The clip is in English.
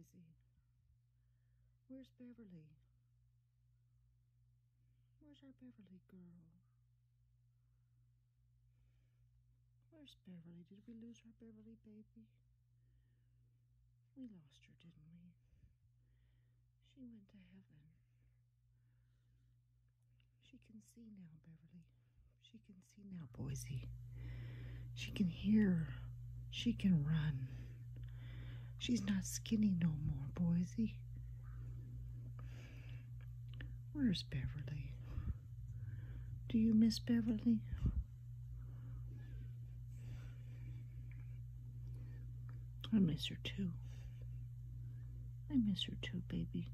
Boise? Where's Beverly? Where's our Beverly girl? Where's Beverly? Did we lose our Beverly baby? We lost her, didn't we? She went to heaven. She can see now, Beverly. She can see now, Boise. She can hear. She can run. She's not skinny no more, Boise. Where's Beverly? Do you miss Beverly? I miss her too. I miss her too, baby.